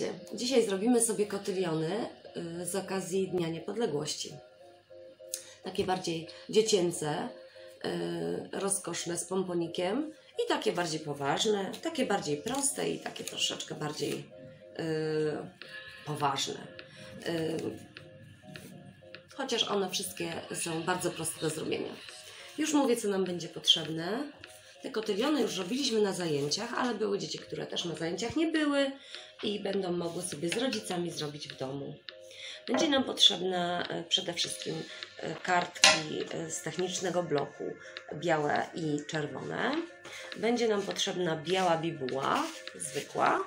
Słuchajcie, dzisiaj zrobimy sobie kotyliony y, z okazji Dnia Niepodległości. Takie bardziej dziecięce, y, rozkoszne z pomponikiem i takie bardziej poważne, takie bardziej proste i takie troszeczkę bardziej y, poważne. Chociaż one wszystkie są bardzo proste do zrobienia. Już mówię, co nam będzie potrzebne. Te kotyliony już robiliśmy na zajęciach, ale były dzieci, które też na zajęciach nie były i będą mogły sobie z rodzicami zrobić w domu. Będzie nam potrzebna e, przede wszystkim e, kartki e, z technicznego bloku, białe i czerwone. Będzie nam potrzebna biała bibuła, zwykła,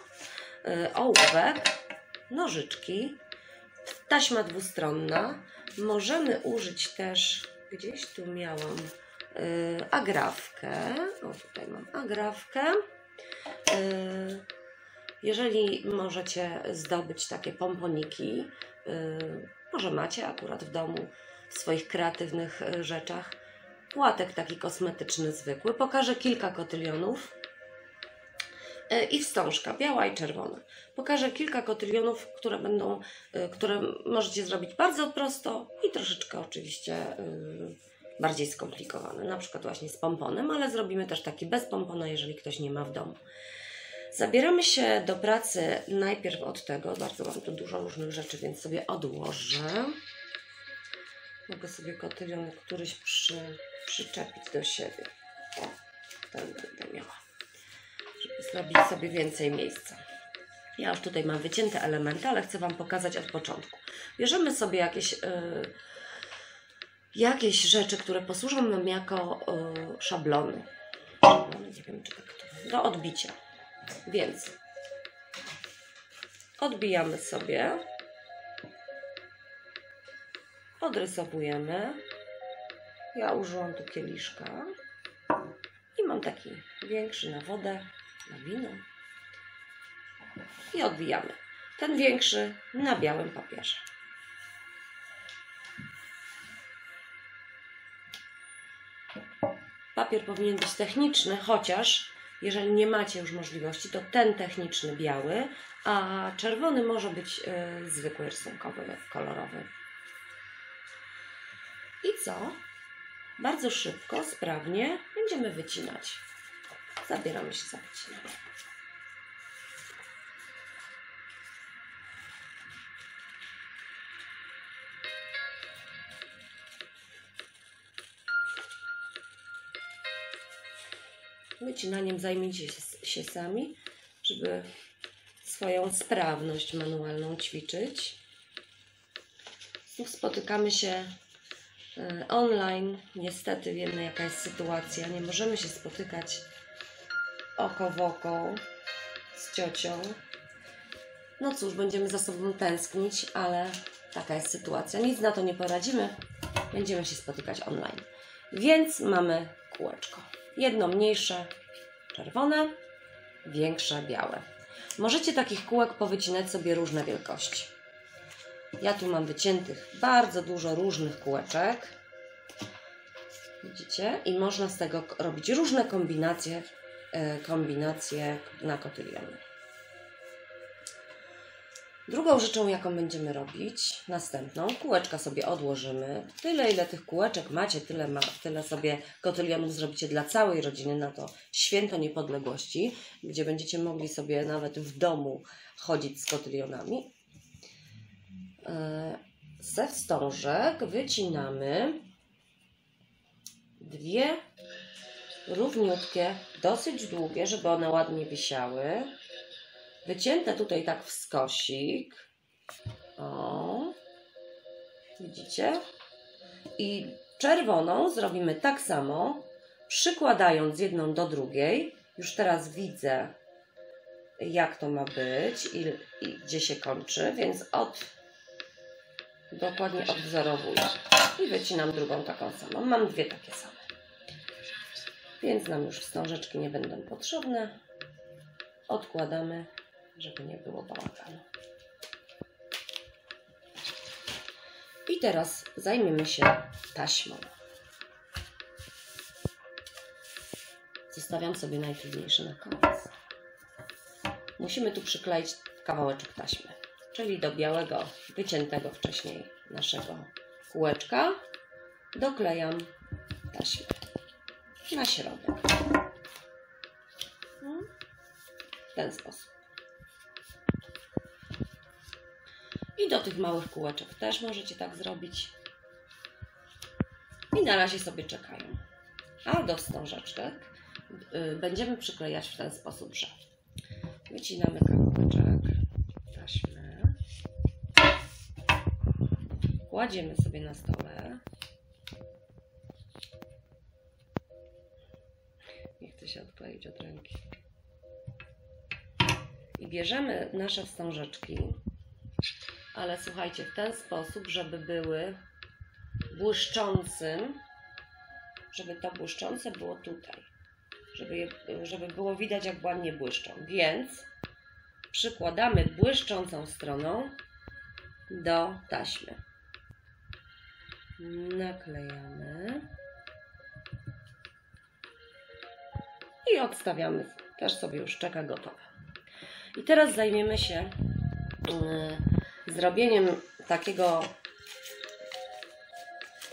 ołówek, nożyczki, taśma dwustronna. Możemy użyć też, gdzieś tu miałam, agrafkę. O, tutaj mam agrafkę. Jeżeli możecie zdobyć takie pomponiki, yy, może macie akurat w domu w swoich kreatywnych y, rzeczach, płatek taki kosmetyczny zwykły. Pokażę kilka kotylionów i wstążka biała i czerwona. Pokażę kilka kotylionów, które będą, które możecie zrobić bardzo prosto i troszeczkę oczywiście bardziej skomplikowane. Na przykład właśnie z pomponem, ale zrobimy też taki bez pompona, jeżeli ktoś nie ma w domu. Zabieramy się do pracy najpierw od tego, bardzo mam tu dużo różnych rzeczy, więc sobie odłożę. Mogę sobie kotylion któryś przy, przyczepić do siebie. O, ten będę miała, żeby zrobić sobie więcej miejsca. Ja już tutaj mam wycięte elementy, ale chcę Wam pokazać od początku. Bierzemy sobie jakieś, yy, jakieś rzeczy, które posłużą nam jako yy, szablony. szablony. Nie wiem, czy tak to... Do odbicia. Więc odbijamy sobie, odrysowujemy. Ja użyłam tu kieliszka i mam taki większy na wodę, na wino i odbijamy. Ten większy na białym papierze. Papier powinien być techniczny, chociaż jeżeli nie macie już możliwości, to ten techniczny biały, a czerwony może być y, zwykły rysunkowy, kolorowy. I co? Bardzo szybko, sprawnie będziemy wycinać. Zabieramy się za wycinanie. Wycinaniem zajmijcie się sami, żeby swoją sprawność manualną ćwiczyć. Spotykamy się e, online. Niestety wiemy, jaka jest sytuacja. Nie możemy się spotykać oko w oko z ciocią. No cóż, będziemy za sobą tęsknić, ale taka jest sytuacja. Nic na to nie poradzimy. Będziemy się spotykać online. Więc mamy kółeczko. Jedno mniejsze, czerwone, większe, białe. Możecie takich kółek powycinać sobie różne wielkości. Ja tu mam wyciętych bardzo dużo różnych kółeczek. Widzicie? I można z tego robić różne kombinacje, e, kombinacje na kotyliony. Drugą rzeczą, jaką będziemy robić, następną, kółeczka sobie odłożymy. Tyle, ile tych kółeczek macie, tyle, ma, tyle sobie kotylionów zrobicie dla całej rodziny na to święto niepodległości, gdzie będziecie mogli sobie nawet w domu chodzić z kotylionami. Ze wstążek wycinamy dwie równiutkie, dosyć długie, żeby one ładnie wisiały Wycięte tutaj tak w skosik. O. Widzicie? I czerwoną zrobimy tak samo, przykładając jedną do drugiej. Już teraz widzę, jak to ma być i, i gdzie się kończy, więc od dokładnie odwzorowuję. I wycinam drugą taką samą. Mam dwie takie same. Więc nam już wstążeczki nie będą potrzebne. Odkładamy żeby nie było bałaganu. I teraz zajmiemy się taśmą. Zostawiam sobie najtrudniejsze na koniec. Musimy tu przykleić kawałeczek taśmy. Czyli do białego, wyciętego wcześniej naszego kółeczka doklejam taśmę na środek. W ten sposób. I do tych małych kółeczek też możecie tak zrobić. I na razie sobie czekają. A do wstążeczek y, będziemy przyklejać w ten sposób, że wycinamy kawałeczek taśmy, kładziemy sobie na stole. Nie chcę się odkleić od ręki. I bierzemy nasze wstążeczki, ale słuchajcie, w ten sposób, żeby były błyszczącym, żeby to błyszczące było tutaj, żeby, je, żeby było widać, jak ładnie błyszczą. Więc przykładamy błyszczącą stroną do taśmy. Naklejamy i odstawiamy. Też sobie już czeka gotowe. I teraz zajmiemy się yy, zrobieniem takiego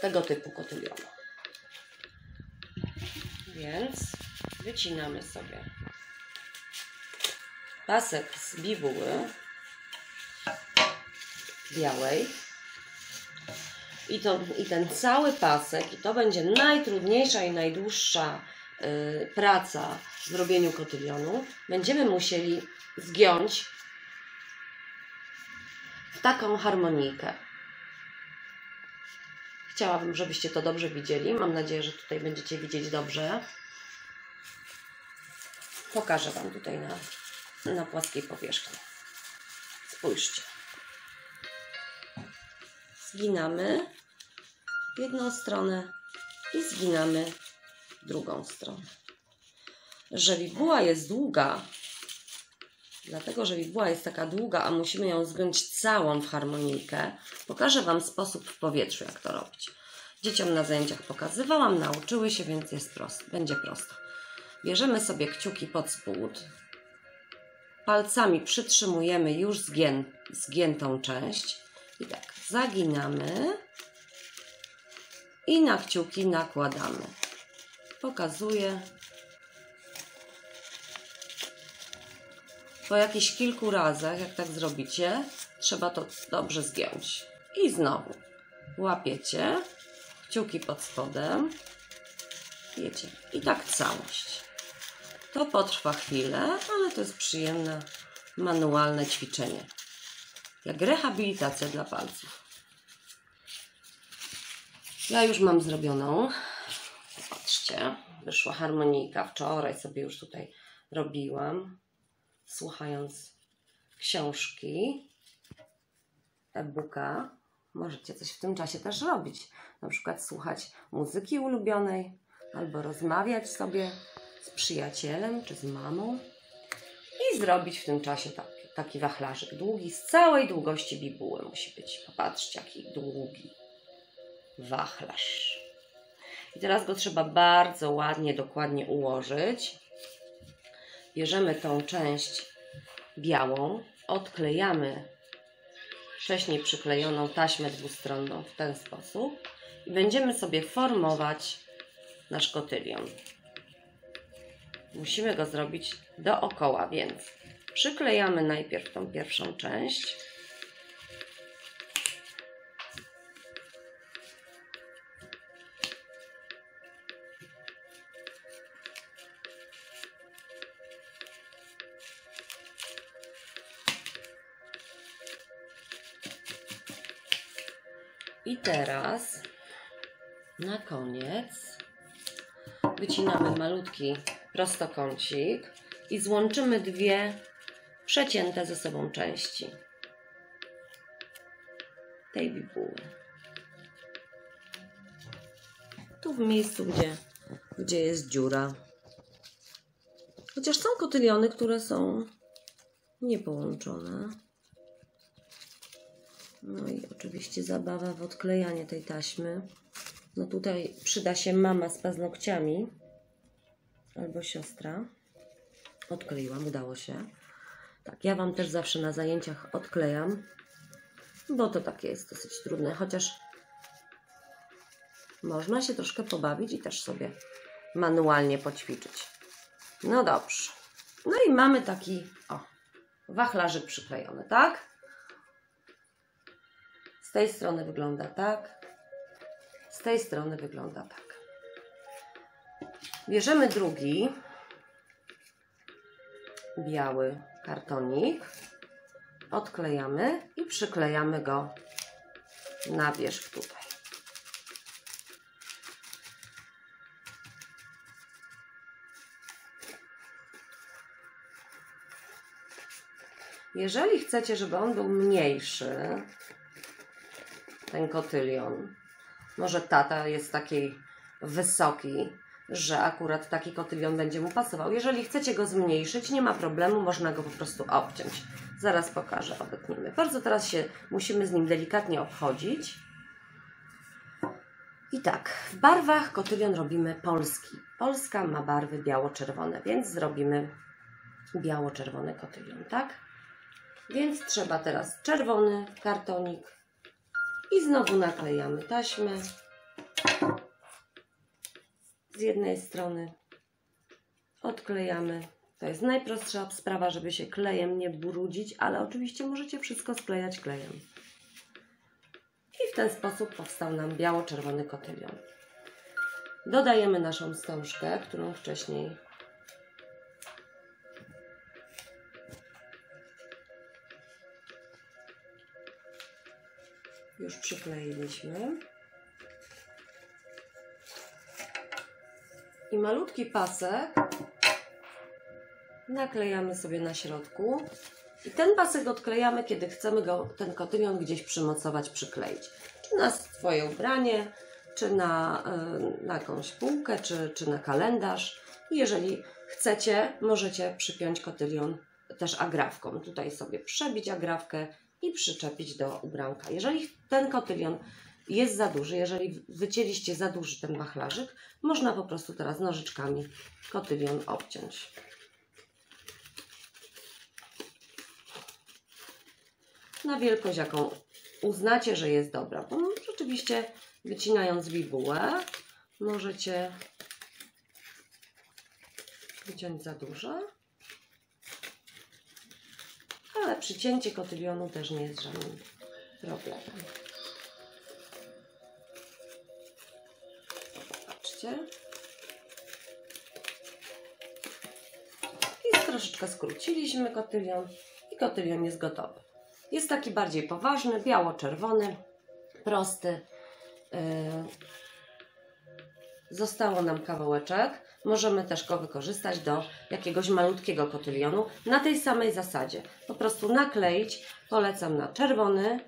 tego typu kotylionu. Więc wycinamy sobie pasek z bibuły białej i, to, i ten cały pasek i to będzie najtrudniejsza i najdłuższa y, praca w robieniu kotylionu będziemy musieli zgiąć w taką harmonijkę Chciałabym, żebyście to dobrze widzieli. Mam nadzieję, że tutaj będziecie widzieć dobrze. Pokażę Wam tutaj na, na płaskiej powierzchni. Spójrzcie. Zginamy jedną stronę i zginamy drugą stronę. Jeżeli buła jest długa, dlatego że bibuła jest taka długa, a musimy ją zgiąć całą w harmonijkę, pokażę Wam sposób w powietrzu, jak to robić. Dzieciom na zajęciach pokazywałam, nauczyły się, więc jest prosto, będzie prosto. Bierzemy sobie kciuki pod spód, palcami przytrzymujemy już zgię, zgiętą część i tak zaginamy i na kciuki nakładamy. Pokazuję. Po jakichś kilku razach, jak tak zrobicie, trzeba to dobrze zgiąć. I znowu łapiecie kciuki pod spodem. Wiecie, i tak całość. To potrwa chwilę, ale to jest przyjemne, manualne ćwiczenie. Jak rehabilitacja dla palców. Ja już mam zrobioną. Zobaczcie, wyszła harmonijka. Wczoraj sobie już tutaj robiłam, słuchając książki, e-booka. Możecie coś w tym czasie też robić. Na przykład słuchać muzyki ulubionej, albo rozmawiać sobie z przyjacielem czy z mamą i zrobić w tym czasie taki, wachlarzyk długi, z całej długości bibuły musi być. Popatrzcie, jaki długi wachlarz. I teraz go trzeba bardzo ładnie, dokładnie ułożyć. Bierzemy tą część białą, odklejamy wcześniej przyklejoną taśmę dwustronną w ten sposób i będziemy sobie formować nasz kotylion. Musimy go zrobić dookoła, więc przyklejamy najpierw tą pierwszą część. I teraz na koniec wycinamy malutki prostokącik i złączymy dwie przecięte ze sobą części tej bibuły. Tu w miejscu, gdzie, gdzie jest dziura. Chociaż są kotyliony, które są niepołączone. No i oczywiście zabawa w odklejanie tej taśmy. No tutaj przyda się mama z paznokciami albo siostra. Odkleiłam, udało się. Tak, ja Wam też zawsze na zajęciach odklejam, bo to takie jest dosyć trudne, chociaż można się troszkę pobawić i też sobie manualnie poćwiczyć. No dobrze. No i mamy taki, o, wachlarzyk przyklejony, tak? Z tej strony wygląda tak. Z tej strony wygląda tak. Bierzemy drugi biały kartonik, odklejamy i przyklejamy go na wierzch tutaj. Jeżeli chcecie, żeby on był mniejszy, ten kotylion, może tata jest takiej wysoki, że akurat taki kotylion będzie mu pasował. Jeżeli chcecie go zmniejszyć, nie ma problemu, można go po prostu obciąć. Zaraz pokażę, obetniemy. Bardzo teraz się musimy z nim delikatnie obchodzić. I tak, w barwach kotylion robimy polski. Polska ma barwy biało-czerwone, więc zrobimy biało-czerwony kotylion, tak? Więc trzeba teraz czerwony kartonik i znowu naklejamy taśmę z jednej strony odklejamy. To jest najprostsza sprawa, żeby się klejem nie brudzić, ale oczywiście możecie wszystko sklejać klejem. I w ten sposób powstał nam biało-czerwony kotylion. Dodajemy naszą wstążkę, którą wcześniej już przykleiliśmy. I malutki pasek naklejamy sobie na środku. I ten pasek odklejamy, kiedy chcemy go, ten kotylion gdzieś przymocować, przykleić. Czy na swoje ubranie, czy na, y, na jakąś półkę, czy, czy na kalendarz. I jeżeli chcecie, możecie przypiąć kotylion też agrafką. Tutaj sobie przebić agrafkę i przyczepić do ubranka. Jeżeli ten kotylion jest za duży, jeżeli wycięliście za duży ten wachlarzyk, można po prostu teraz nożyczkami kotylion obciąć. Na wielkość, jaką uznacie, że jest dobra. Bo rzeczywiście wycinając bibułę, możecie wyciąć za duże. Ale przycięcie kotylionu też nie jest żadnym problemem. Zobaczcie. I troszeczkę skróciliśmy kotylion i kotylion jest gotowy. Jest taki bardziej poważny, biało-czerwony, prosty. Yy. Zostało nam kawałeczek. Możemy też go wykorzystać do jakiegoś malutkiego kotylionu na tej samej zasadzie. Po prostu nakleić. Polecam na czerwony.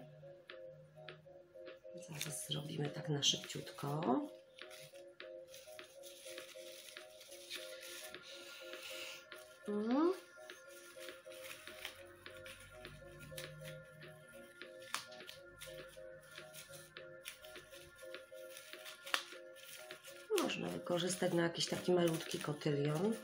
Zaraz zrobimy tak na szybciutko. Mhm. Można wykorzystać na jakiś taki malutki kotylion.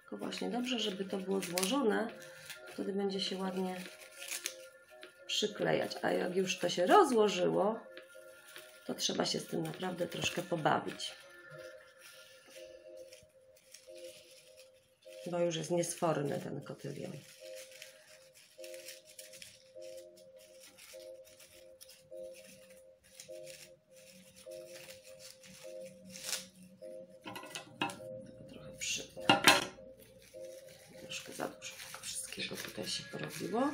Tylko właśnie dobrze, żeby to było złożone, wtedy będzie się ładnie przyklejać. A jak już to się rozłożyło, to trzeba się z tym naprawdę troszkę pobawić. Bo już jest niesforny ten kotylion. Trochę przypnę. Troszkę za dużo tego wszystkiego tutaj się porobiło.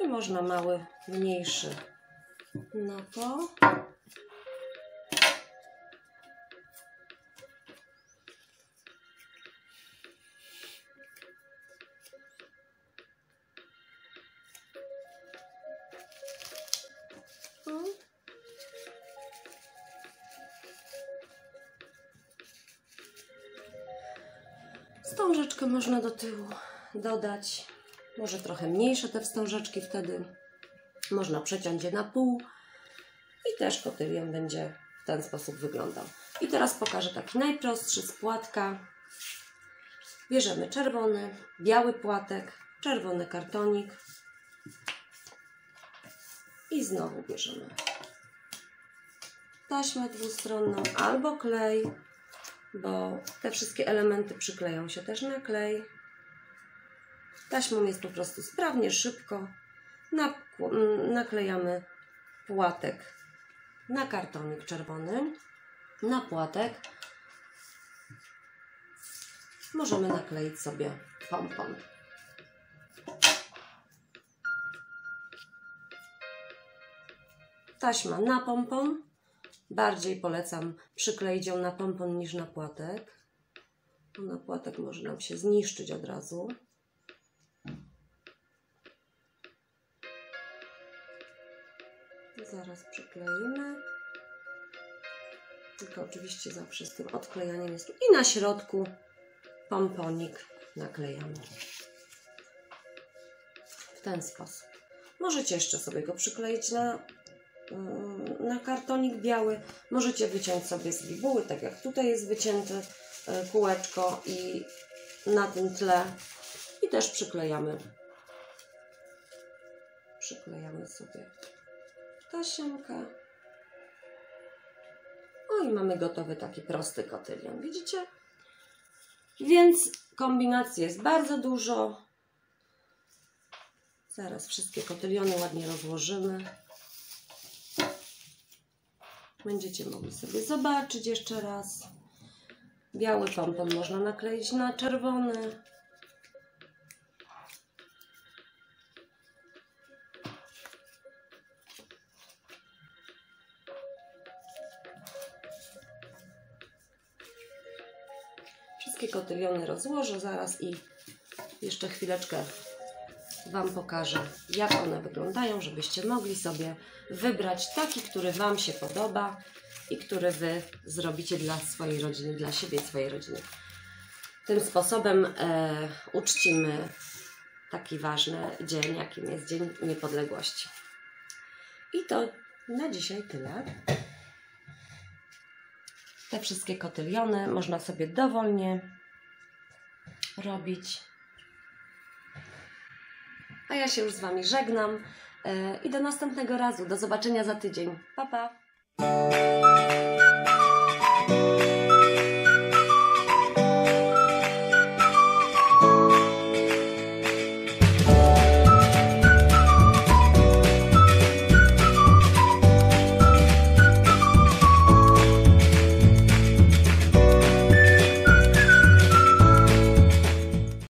I można mały, mniejszy na to. Wstążeczkę można do tyłu dodać. Może trochę mniejsze te wstążeczki wtedy. Można przeciąć je na pół i też kotylion będzie w ten sposób wyglądał. I teraz pokażę taki najprostszy z płatka. Bierzemy czerwony, biały płatek, czerwony kartonik i znowu bierzemy taśmę dwustronną albo klej, bo te wszystkie elementy przykleją się też na klej. Taśmą jest po prostu sprawnie, szybko. Naklejamy płatek na kartonik czerwony, na płatek możemy nakleić sobie pompon. Taśma na pompon. Bardziej polecam przykleić ją na pompon niż na płatek. Bo na płatek może nam się zniszczyć od razu. Zaraz przykleimy. Tylko oczywiście zawsze z tym odklejaniem jest. I na środku pomponik naklejamy. W ten sposób. Możecie jeszcze sobie go przykleić na, na kartonik biały. Możecie wyciąć sobie z bibuły, tak jak tutaj jest wycięte e, kółeczko i na tym tle. I też przyklejamy. Przyklejamy sobie tasiemkę. O i mamy gotowy taki prosty kotylion. Widzicie? Więc kombinacji jest bardzo dużo. Zaraz wszystkie kotyliony ładnie rozłożymy. Będziecie mogli sobie zobaczyć jeszcze raz. Biały pompon można nakleić na czerwony. Wszystkie kotyliony rozłożę zaraz i jeszcze chwileczkę Wam pokażę, jak one wyglądają, żebyście mogli sobie wybrać taki, który Wam się podoba i który Wy zrobicie dla swojej rodziny, dla siebie i swojej rodziny. Tym sposobem e, uczcimy taki ważny dzień, jakim jest Dzień Niepodległości. I to na dzisiaj tyle. Te wszystkie kotyliony można sobie dowolnie robić. A ja się już z Wami żegnam e, i do następnego razu. Do zobaczenia za tydzień. Pa, pa!